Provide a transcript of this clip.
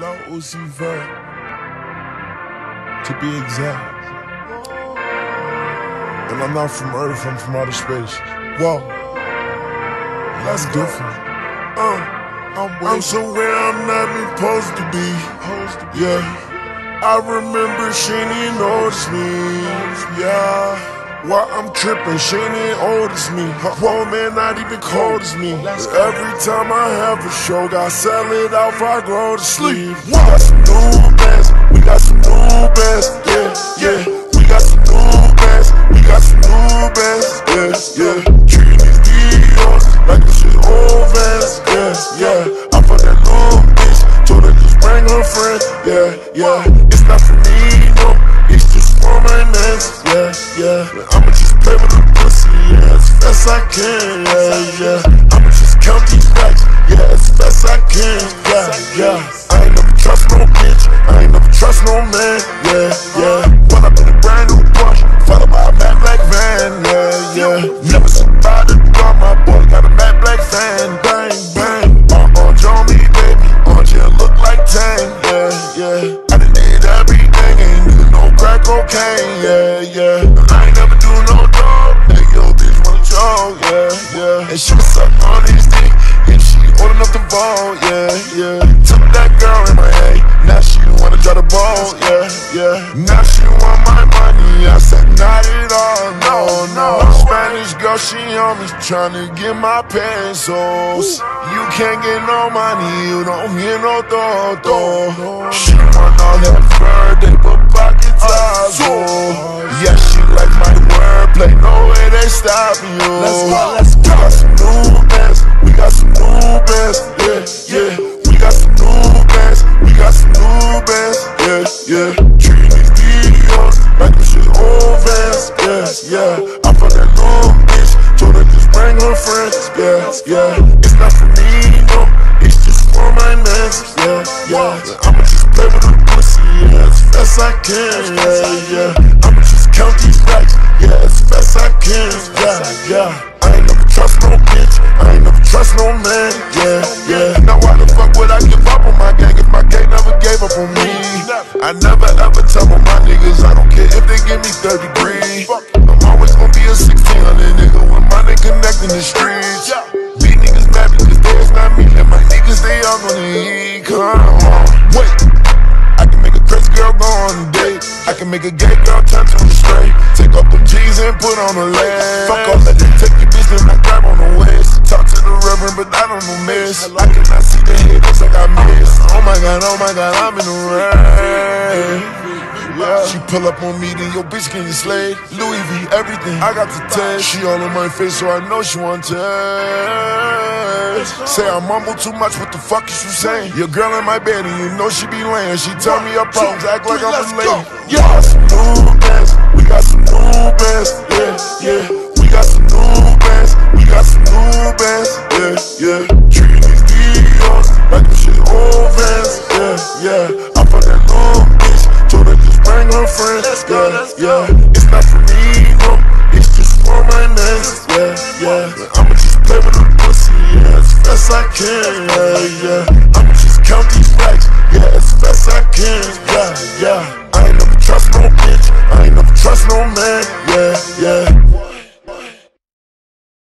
Lil Uzi to be exact. And I'm not from Earth, I'm from outer space. Whoa, that's different. Uh, I'm, I'm somewhere I'm not supposed to be. Yeah, I remember she didn't notice me. Yeah. While I'm tripping, she ain't old as me. Her poor man not even cold as me. Every time I have a show, gotta sell it out before I go to sleep. We got some new bands, we got some new bands, as I can, yeah, yeah. I'ma just count these racks, yeah, as as I can, dick. And she old enough to ball, yeah, yeah. Took that girl in my head. Now she wanna draw the ball, yeah, yeah. Now she want my money. I said, not at all, no, no. Spanish girl, she on me trying to get my pesos. You can't get no money, you don't get no todo. She want all that Treating these DOs like this shit old vans, yeah, yeah. I fuck that little bitch, told her just bring her friends, yeah, yeah. It's not for me, no, it's just for my mans, yeah, yeah. I'ma just play with her pussy, as fast as I can, yeah, yeah. I'ma just count these racks, yeah, as fast as I can, yeah, yeah. I ain't never trust no bitch, I ain't never trust no man, yeah, yeah. I never ever tell my niggas I don't care if they give me third degree. I'm always gonna be a 1600 nigga when my nigga connect in the streets. These niggas mad because there's not me and my niggas they all gonna eat. Come on, wait. I can make a crazy girl go on a date. I can make a gay girl turn to a straight. Take up them G's and put on a leg. Fuck all that, take your business and grab on the waist. Talk to the reverend, but I don't know miss. I cannot see the haters like I miss. Oh my god, oh my god, I'm in the. She pull up on me, then your bitch getting slayed. Louis V, everything. I got to test. She all on my face, so I know she want to Say I mumble too much, what the fuck is you saying? Your girl in my bed, and you know she be laying. She tell me her problems, act like I'm a lady. Yeah, got some new bands. We got some new bands. Yeah, yeah. We got some new bands. Yeah, yeah. It's not for me, no. It's just for my niggas. Yeah, yeah. I'ma just play with the pussy, yeah, as fast as I can. Yeah, yeah. I'ma just count these racks, yeah, as fast as I can. Yeah, yeah.